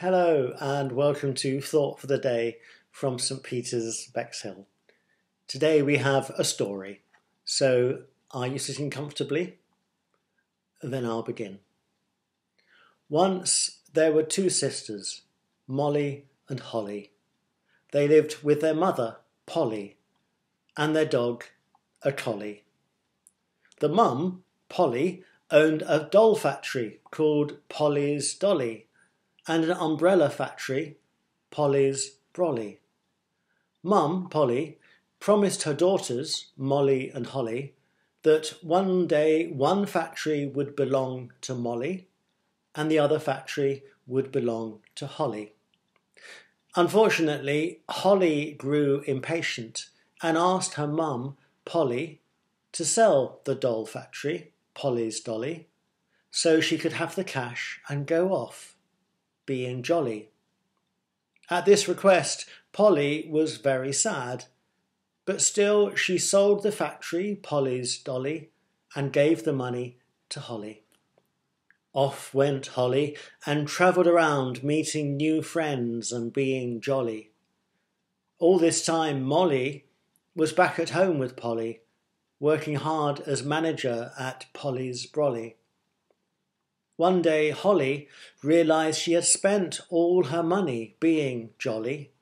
Hello and welcome to Thought for the Day from St Peter's Bexhill. Today we have a story. So, are you sitting comfortably? Then I'll begin. Once there were two sisters, Molly and Holly. They lived with their mother, Polly, and their dog, a collie. The mum, Polly, owned a doll factory called Polly's Dolly and an umbrella factory, Polly's Brolly. Mum, Polly, promised her daughters, Molly and Holly, that one day one factory would belong to Molly and the other factory would belong to Holly. Unfortunately, Holly grew impatient and asked her mum, Polly, to sell the doll factory, Polly's Dolly, so she could have the cash and go off being jolly. At this request, Polly was very sad, but still she sold the factory, Polly's dolly, and gave the money to Holly. Off went Holly and travelled around meeting new friends and being jolly. All this time, Molly was back at home with Polly, working hard as manager at Polly's Brolly. One day, Holly realized she had spent all her money being jolly.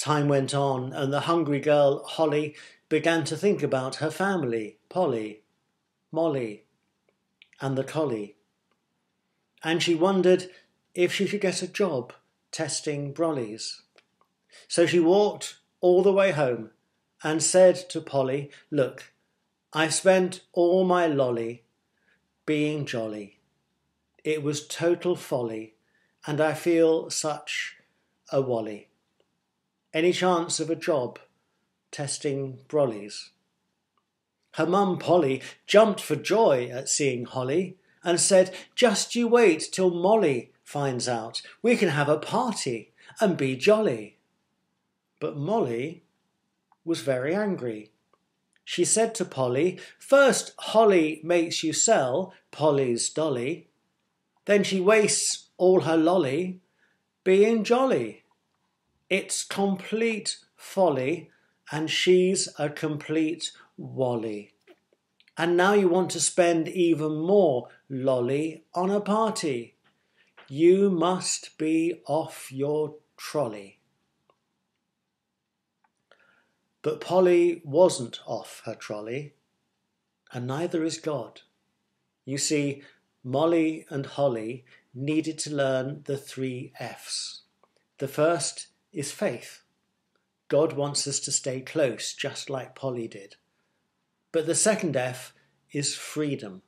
Time went on, and the hungry girl, Holly, began to think about her family, Polly, Molly, and the collie. And she wondered if she could get a job testing brollies. So she walked all the way home and said to Polly, Look, I've spent all my lolly being jolly. It was total folly, and I feel such a wally. Any chance of a job testing brollies? Her mum, Polly, jumped for joy at seeing Holly and said, Just you wait till Molly finds out. We can have a party and be jolly. But Molly was very angry. She said to Polly, First Holly makes you sell Polly's dolly, then she wastes all her lolly being jolly. It's complete folly, and she's a complete wally. And now you want to spend even more lolly on a party. You must be off your trolley. But Polly wasn't off her trolley, and neither is God. You see, Molly and Holly needed to learn the three F's. The first is faith. God wants us to stay close, just like Polly did. But the second F is freedom.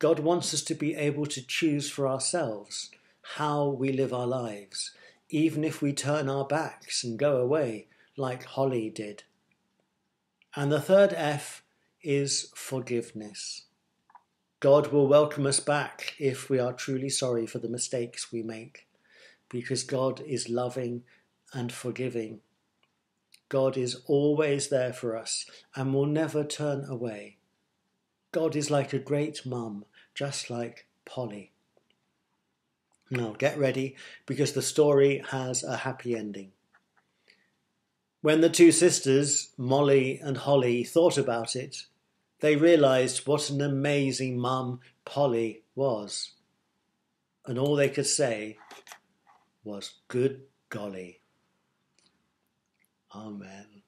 God wants us to be able to choose for ourselves how we live our lives, even if we turn our backs and go away like Holly did. And the third F is forgiveness. God will welcome us back if we are truly sorry for the mistakes we make, because God is loving and forgiving. God is always there for us and will never turn away. God is like a great mum, just like Polly. Now get ready because the story has a happy ending. When the two sisters, Molly and Holly, thought about it, they realised what an amazing mum Polly was. And all they could say was, Good golly. Amen.